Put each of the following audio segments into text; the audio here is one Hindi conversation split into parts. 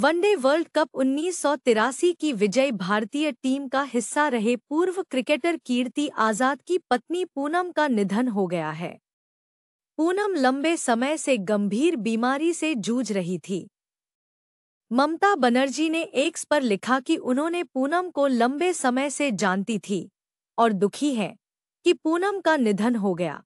वनडे वर्ल्ड कप उन्नीस सौ तिरासी की विजय भारतीय टीम का हिस्सा रहे पूर्व क्रिकेटर कीर्ति आज़ाद की पत्नी पूनम का निधन हो गया है। पूनम लंबे समय से गंभीर बीमारी से जूझ रही थी। ममता बनर्जी ने एक्स पर लिखा कि उन्होंने पूनम को लंबे समय से जानती थी और दुखी है कि पूनम का निधन हो गया।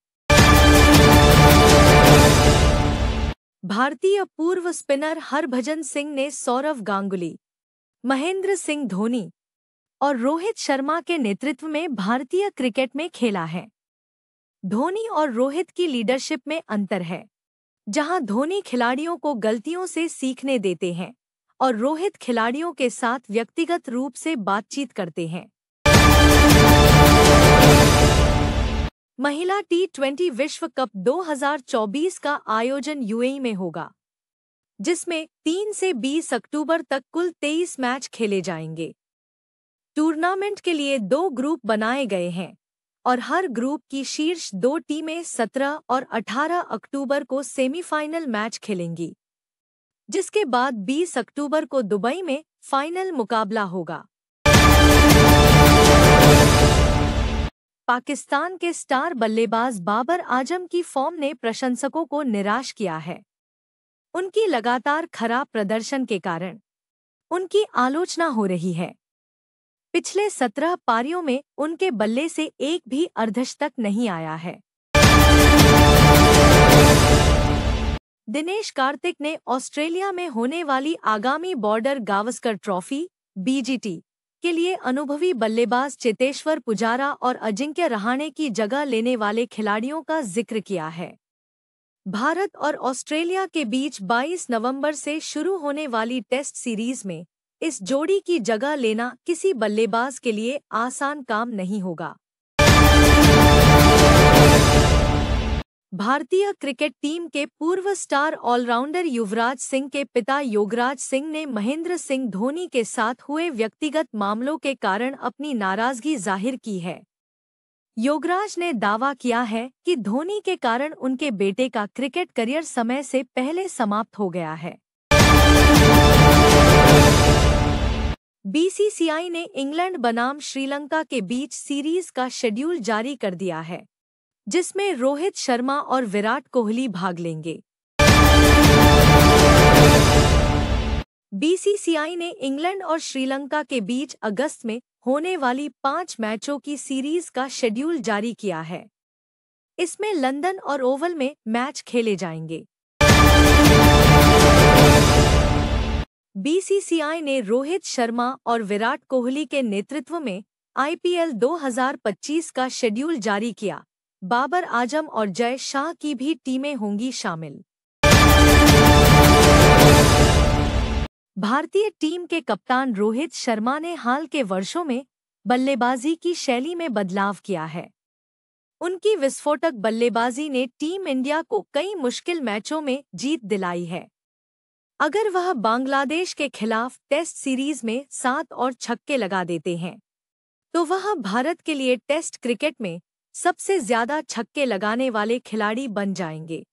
भारतीय पूर्व स्पिनर हरभजन सिंह ने सौरव गांगुली, महेंद्र सिंह धोनी और रोहित शर्मा के नेतृत्व में भारतीय क्रिकेट में खेला है। धोनी और रोहित की लीडरशिप में अंतर है, जहाँ धोनी खिलाड़ियों को गलतियों से सीखने देते हैं और रोहित खिलाड़ियों के साथ व्यक्तिगत रूप से बातचीत करते हैं। महिला टी ट्वेंटी विश्व कप 2024 का आयोजन यूएई में होगा, जिसमें 3 से 20 अक्टूबर तक कुल 23 मैच खेले जाएँगे। टूर्नामेंट के लिए दो ग्रुप बनाए गए हैं, और हर ग्रुप की शीर्ष दो टीमें 17 और 18 अक्टूबर को सेमीफाइनल मैच खेलेंगी, जिसके बाद 20 अक्टूबर को दुबई में फाइनल मुकाबला होगा। पाकिस्तान के स्टार बल्लेबाज बाबर आज़म की फॉर्म ने प्रशंसकों को निराश किया है। उनकी लगातार खराब प्रदर्शन के कारण उनकी आलोचना हो रही है। पिछले सत्रह पारियों में उनके बल्ले से एक भी अर्धशतक नहीं आया है। दिनेश कार्तिक ने ऑस्ट्रेलिया में होने वाली आगामी बॉर्डर गावस्कर ट्रॉफी बीजीटी के लिए अनुभवी बल्लेबाज चेतेश्वर पुजारा और अजिंक्य रहाणे की जगह लेने वाले खिलाड़ियों का ज़िक्र किया है। भारत और ऑस्ट्रेलिया के बीच 22 नवंबर से शुरू होने वाली टेस्ट सीरीज़ में इस जोड़ी की जगह लेना किसी बल्लेबाज के लिए आसान काम नहीं होगा। भारतीय क्रिकेट टीम के पूर्व स्टार ऑलराउंडर युवराज सिंह के पिता योगराज सिंह ने महेंद्र सिंह धोनी के साथ हुए व्यक्तिगत मामलों के कारण अपनी नाराज़गी ज़ाहिर की है। योगराज ने दावा किया है कि धोनी के कारण उनके बेटे का क्रिकेट करियर समय से पहले समाप्त हो गया है। बीसीसीआई ने इंग्लैंड बनाम श्रीलंका के बीच सीरीज़ का शेड्यूल जारी कर दिया है। जिसमें रोहित शर्मा और विराट कोहली भाग लेंगे। बीसीसीआई ने इंग्लैंड और श्रीलंका के बीच अगस्त में होने वाली पाँच मैचों की सीरीज़ का शेड्यूल जारी किया है। इसमें लंदन और ओवल में मैच खेले जाएँगे। बीसीसीआई ने रोहित शर्मा और विराट कोहली के नेतृत्व में आईपीएल 2025 का शेड्यूल जारी किया। बाबर आज़म और जय शाह की भी टीमें होंगी शामिल। भारतीय टीम के कप्तान रोहित शर्मा ने हाल के वर्षों में बल्लेबाजी की शैली में बदलाव किया है। उनकी विस्फोटक बल्लेबाजी ने टीम इंडिया को कई मुश्किल मैचों में जीत दिलाई है। अगर वह बांग्लादेश के खिलाफ टेस्ट सीरीज़ में सात और छक्के लगा देते हैं तो वह भारत के लिए टेस्ट क्रिकेट में सबसे ज़्यादा छक्के लगाने वाले खिलाड़ी बन जाएँगे।